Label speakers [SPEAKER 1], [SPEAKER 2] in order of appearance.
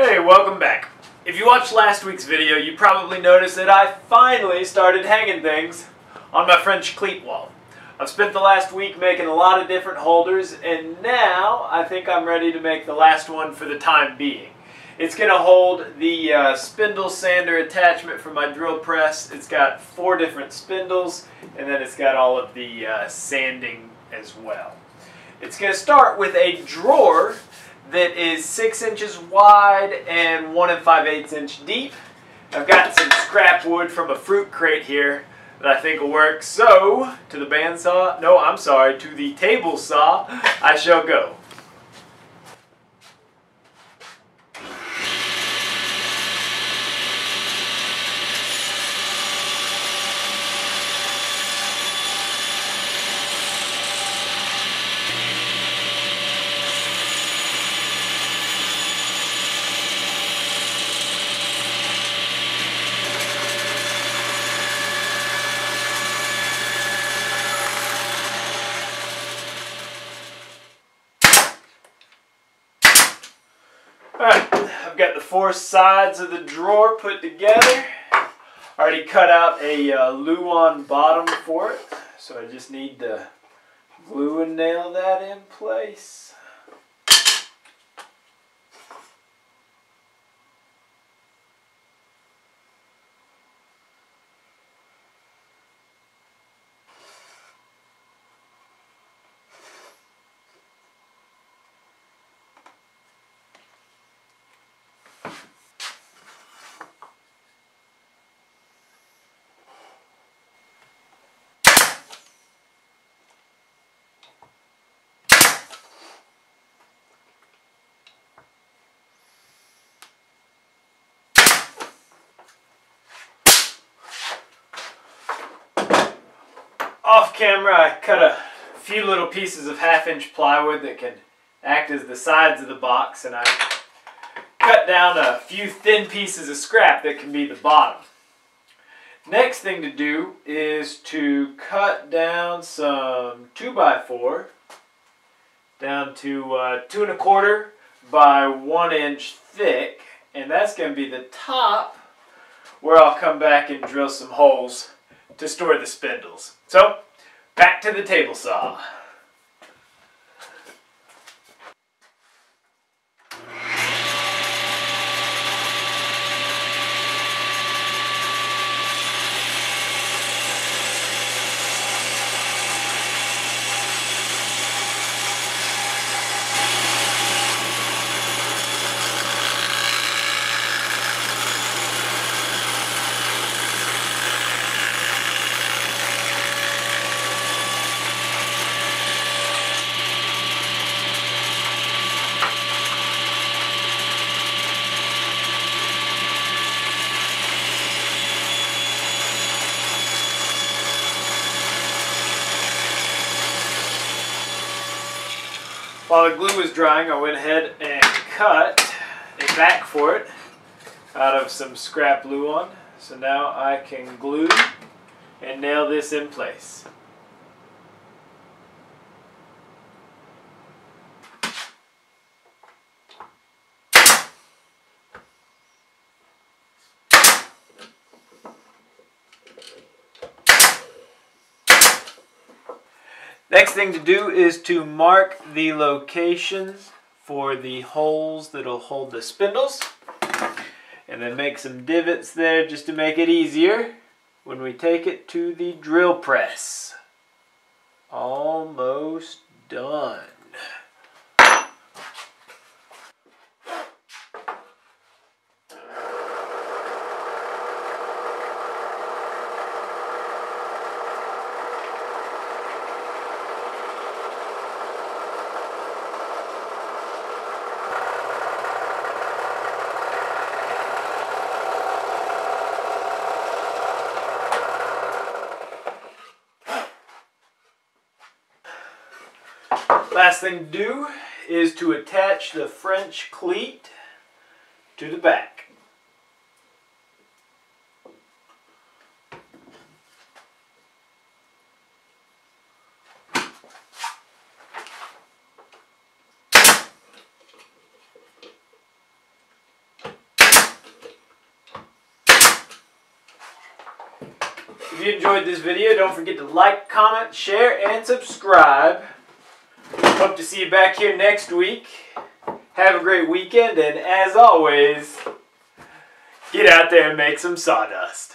[SPEAKER 1] Hey, welcome back. If you watched last week's video, you probably noticed that I finally started hanging things on my French cleat wall. I've spent the last week making a lot of different holders, and now I think I'm ready to make the last one for the time being. It's going to hold the uh, spindle sander attachment for my drill press. It's got four different spindles, and then it's got all of the uh, sanding as well. It's going to start with a drawer that is 6 inches wide and 1 and 5 eighths inch deep. I've got some scrap wood from a fruit crate here that I think will work. So, to the bandsaw, no, I'm sorry, to the table saw, I shall go. Alright, I've got the four sides of the drawer put together. I Already cut out a uh, Luan bottom for it, so I just need to glue and nail that in place. Off camera, I cut a few little pieces of half inch plywood that can act as the sides of the box and I cut down a few thin pieces of scrap that can be the bottom. Next thing to do is to cut down some 2x4 down to uh, two and a quarter by one inch thick and that's going to be the top where I'll come back and drill some holes to store the spindles. So, back to the table saw. While the glue was drying, I went ahead and cut a back for it out of some scrap Luan. So now I can glue and nail this in place. Next thing to do is to mark the locations for the holes that'll hold the spindles. And then make some divots there just to make it easier when we take it to the drill press. Almost done. Last thing to do is to attach the French cleat to the back. If you enjoyed this video, don't forget to like, comment, share, and subscribe. Hope to see you back here next week. Have a great weekend, and as always, get out there and make some sawdust.